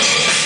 Made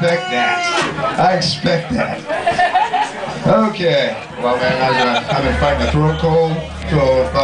expect that. I expect that. Okay. Well, man, I've, uh, been fighting a throat cold, so uh,